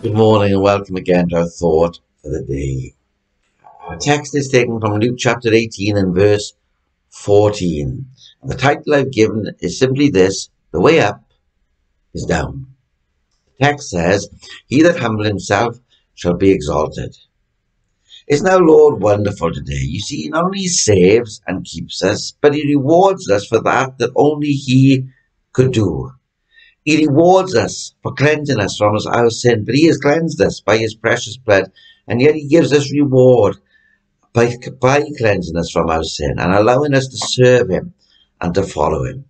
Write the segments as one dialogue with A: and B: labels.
A: Good morning and welcome again to our thought for the day. Our text is taken from Luke chapter 18 and verse 14. And the title I've given is simply this The way up is down. The text says, He that humble himself shall be exalted. Is now Lord wonderful today? You see, he not only saves and keeps us, but he rewards us for that that only he could do. He rewards us for cleansing us from our sin, but he has cleansed us by his precious blood, and yet he gives us reward by, by cleansing us from our sin and allowing us to serve him and to follow him.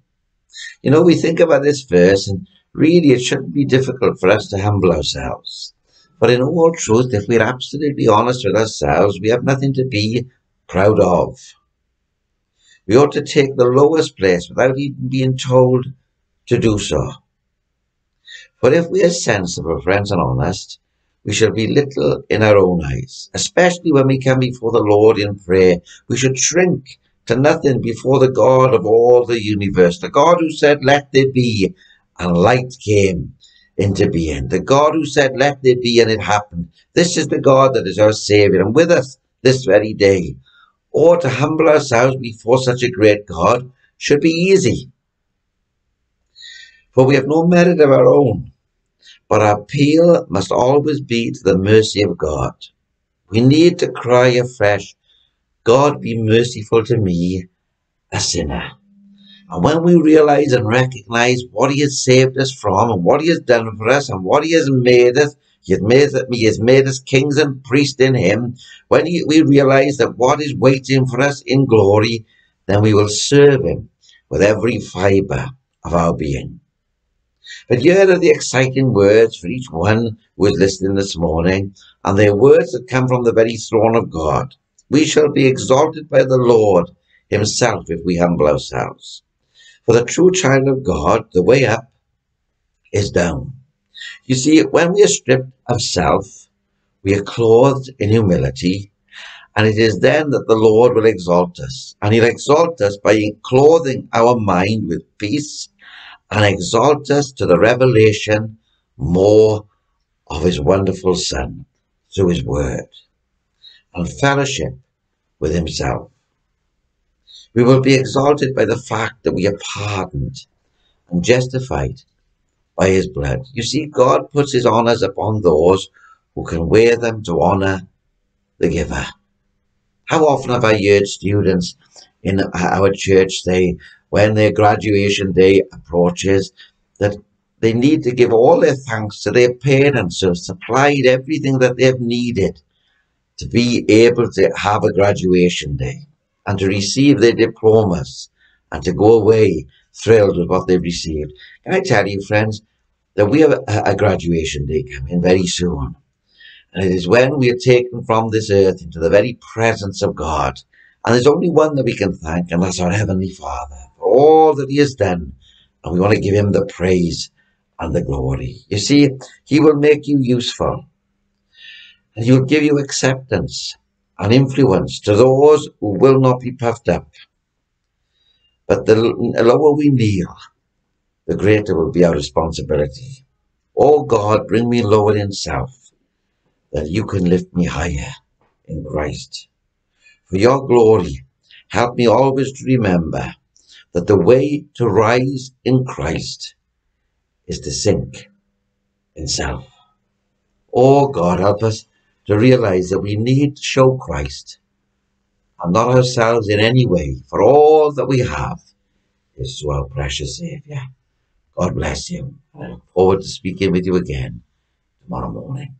A: You know, we think about this verse, and really it shouldn't be difficult for us to humble ourselves. But in all truth, if we're absolutely honest with ourselves, we have nothing to be proud of. We ought to take the lowest place without even being told to do so. For if we are sensible, friends, and honest, we shall be little in our own eyes, especially when we come before the Lord in prayer. We should shrink to nothing before the God of all the universe, the God who said, Let there be, and light came into being. The God who said, Let there be, and it happened. This is the God that is our Saviour, and with us this very day. Or to humble ourselves before such a great God should be easy. For we have no merit of our own, but our appeal must always be to the mercy of God. We need to cry afresh, God be merciful to me, a sinner. And when we realize and recognize what He has saved us from and what He has done for us and what He has made us, He has made, he has made us kings and priests in Him, when he, we realize that what is waiting for us in glory, then we will serve Him with every fibre of our being. But here are the exciting words for each one who is listening this morning, and they are words that come from the very throne of God. We shall be exalted by the Lord Himself if we humble ourselves. For the true child of God, the way up is down. You see, when we are stripped of self, we are clothed in humility, and it is then that the Lord will exalt us. And He'll exalt us by clothing our mind with peace and exalt us to the revelation more of His wonderful Son through His Word and fellowship with Himself. We will be exalted by the fact that we are pardoned and justified by his blood. You see, God puts his honours upon those who can wear them to honour the giver. How often have I heard students in our church say, when their graduation day approaches, that they need to give all their thanks to their parents who have supplied everything that they've needed to be able to have a graduation day and to receive their diplomas and to go away thrilled with what they've received. Can I tell you, friends, that we have a graduation day coming very soon. And it is when we are taken from this earth into the very presence of God. And there's only one that we can thank, and that's our Heavenly Father for all that He has done. And we want to give Him the praise and the glory. You see, He will make you useful. And He will give you acceptance and influence to those who will not be puffed up. But the lower we kneel, the greater will be our responsibility. Oh God, bring me lower in self, that you can lift me higher in Christ. For your glory, help me always to remember that the way to rise in Christ is to sink in self. Oh God, help us to realize that we need to show Christ and not ourselves in any way, for all that we have is to our precious Saviour. God bless you. I look forward to speaking with you again tomorrow morning.